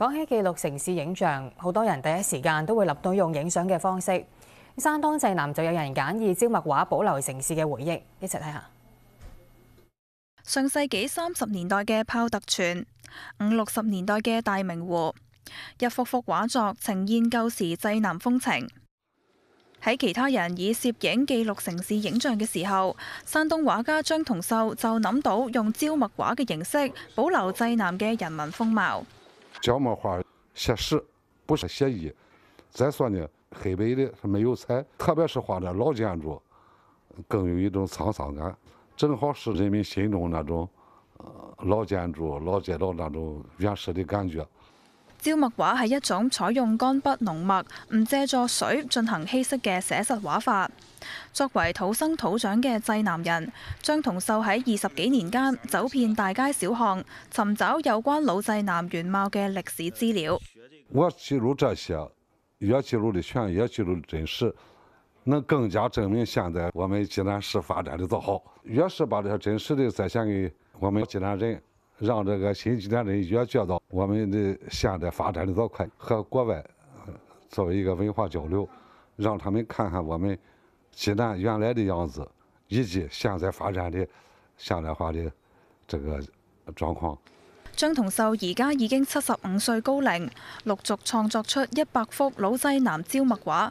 講起記錄城市影像，好多人第一時間都會諗到用影相嘅方式。山東濟南就有人揀以焦墨畫保留城市嘅回憶，一齊睇下。上世紀三十年代嘅泡特泉，五六十年代嘅大明湖，一幅幅畫作呈現舊時濟南風情。喺其他人以攝影記錄城市影像嘅時候，山東畫家張同秀就諗到用焦墨畫嘅形式保留濟南嘅人民風貌。焦墨画写实，不是写意。再说呢，黑白的它没有彩，特别是画的老建筑，更有一种沧桑感，正好是人民心中那种呃老建筑、老街道那种原始的感觉。焦墨画系一种采用干笔浓墨，唔借助水进行稀释嘅写实画法。作为土生土长嘅济南人，张同秀喺二十几年间走遍大街小巷，寻找有关老济南原貌嘅历史资料。我记录这些，越记录的全，越记录的真实，能更加证明现在我们济南市发展的多好。越是把这些真实的再现给我们济南人。让这个新济南人越觉得我们的现代发展的多快，和国外作为一个文化交流，让他们看看我们济南原来的样子，以及现在发展的现代化的这个状况。张同秀而家已经七十五岁高龄，陆续创作出一百幅老济南焦墨画。